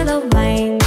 sẽ đâu